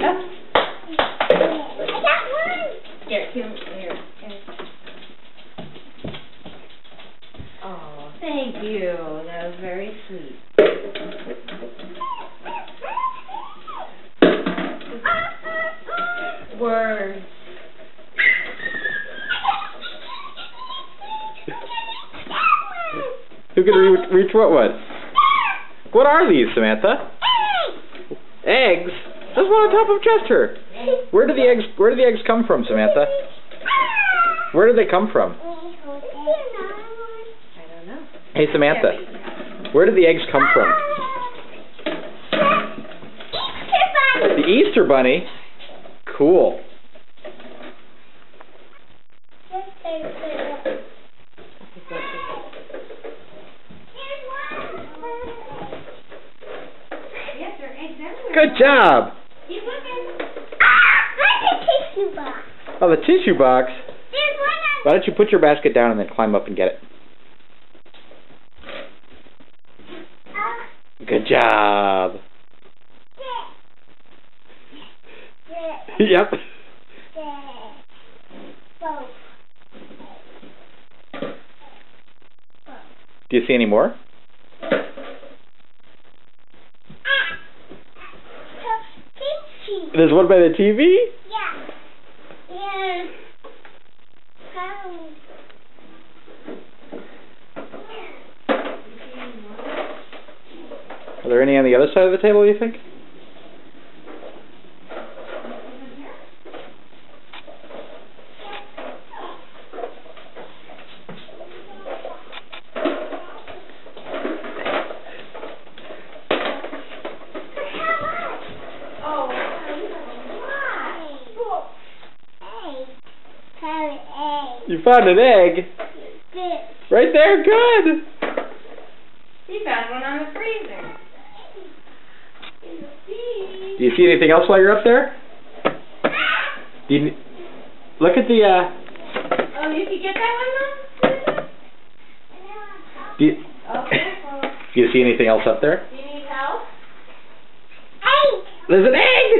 That's Here, here, here. Oh, thank you. That was very sweet. Words. Who can re reach what one? What are these, Samantha? Eggs? There's one on top of Chester. Where do the eggs where do the eggs come from, Samantha? Where do they come from? Hey Samantha, where do the eggs come from? The Easter bunny? Cool. Good job. Oh, the tissue box. Why don't you put your basket down and then climb up and get it? Good job. yep. Do you see any more? There's one by the TV? Are there any on the other side of the table, you think? You found an egg. Right there, good. He found one on the freezer. Do you see anything else while you're up there? Do you, look at the, uh, Oh, you can get that one, Mom? do you, Okay, do you see anything else up there? do you need help? Egg! There's an egg!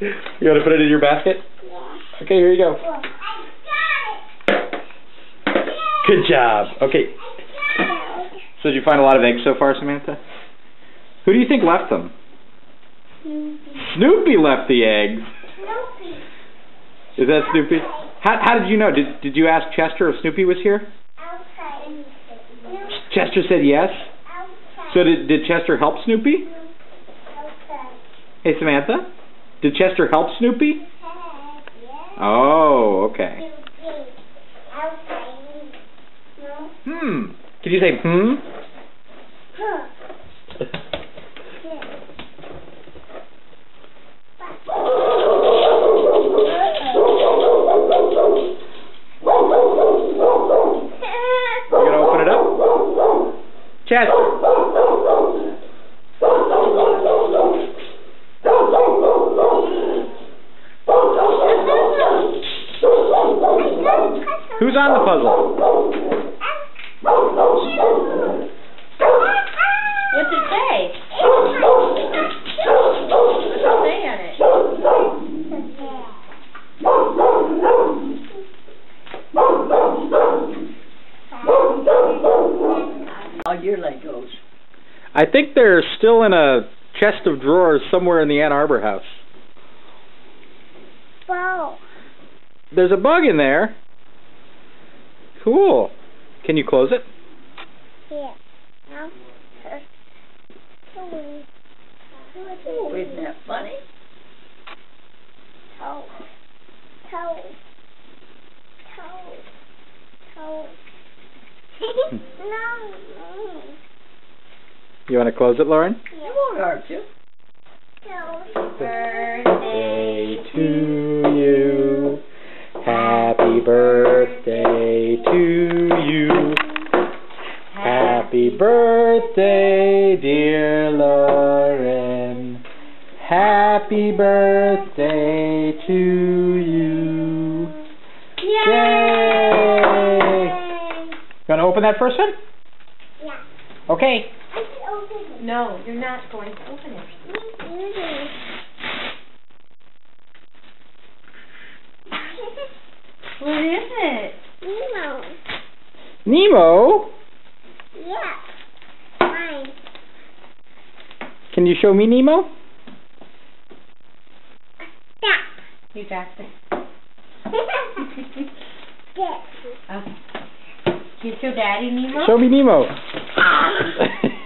you want to put it in your basket? Yeah. Okay, here you go. I got it! Good job. Okay, so did you find a lot of eggs so far, Samantha? Who do you think left them? Snoopy left the eggs. Snoopy. Is that Snoopy? How, how did you know? Did, did you ask Chester if Snoopy was here? Chester said yes. So did, did Chester help Snoopy? Hey, Samantha? Did Chester help Snoopy? Oh, okay. Hmm. Can you say hmm? You Who's on the puzzle? What's it say? What's it say on it? All your Legos. I think they're still in a chest of drawers somewhere in the Ann Arbor house. Wow. There's a bug in there. Cool. Can you close it? Yeah. Now, Oh, isn't that funny? toe, toe, toe, toe. no. You want to close it, Lauren? You won't hurt you. Birthday to you. Happy birthday to you. Happy birthday, dear Lauren. Happy birthday to you. Yay! You want to open that first one? Yeah. Okay. I can open it. No, you're not going to open it. Me, me. What is it? Nemo. Nemo? Yeah. Fine. Can you show me Nemo? Stop. You got it. Get. Okay. Can you show Daddy Nemo? Show me Nemo.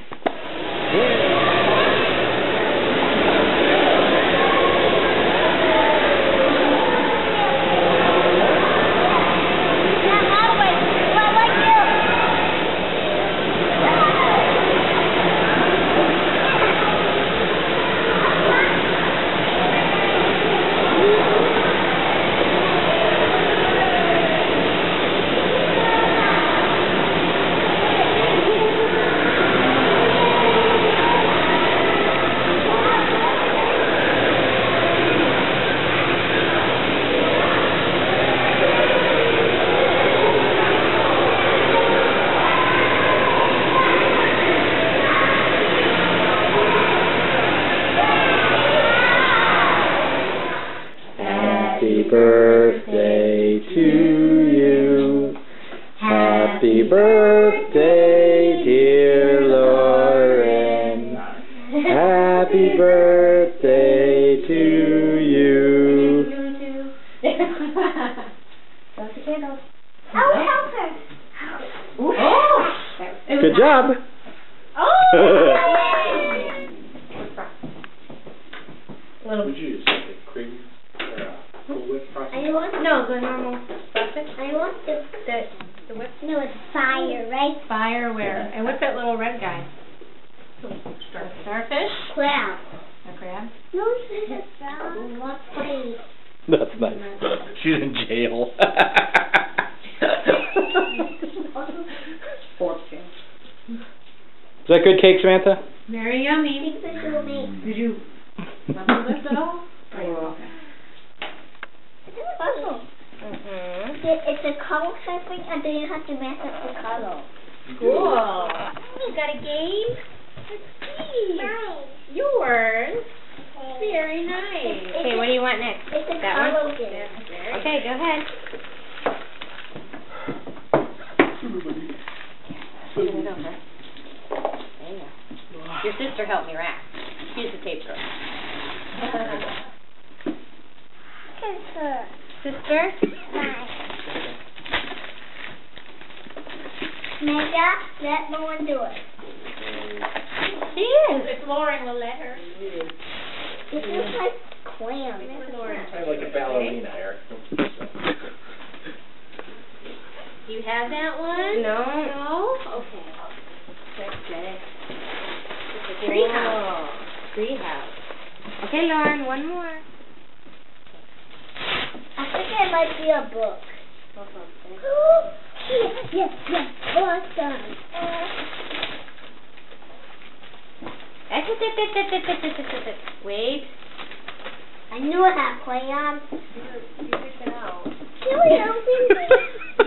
birthday to you. Happy birthday, dear Lauren. Happy birthday to you. Those the candles. I'll help her. Oh! Good job. Little. Would you use like a cream or a Cool Whip frosting? I want No, the normal frosted. I want the The the whip no, it's fire, right? fire where and what's that little red guy? A starfish? Crab. A crab? No, this is from? That's nice. She's in jail. Pork chop. Is that good cake, Samantha? Very yummy. Think this. Did you muffle this at all? Oh, okay. It's a puzzle. Mm-hmm. It- It's a color typing, and then you have to match up the color. Cool. You got a game? Let's see. Nice. Yours. Very nice. It's Okay, a- what do you want next? It's a That color one? game. Okay, go ahead. Turn it over. There you go. Your sister helped me wrap. She's the tape girl. Sister. Sister? Nice. Mega, let Lauren do it. She is. If Lauren will let her. This is like clam. Kind of like a ballerina, Eric. Do you have that one? No. No? Okay. That's it. It's a tree house. Tree house. Okay, Lauren, one more. I think it might be a book. Yes, yes, yes. Awesome. Wait. I knew it had crayons. You picked it out. Chili, don't give.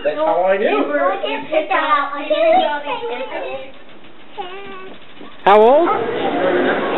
That's how I You do. were, you picked pick that out. out. I you didn't picked out pick the that insect. How old? No.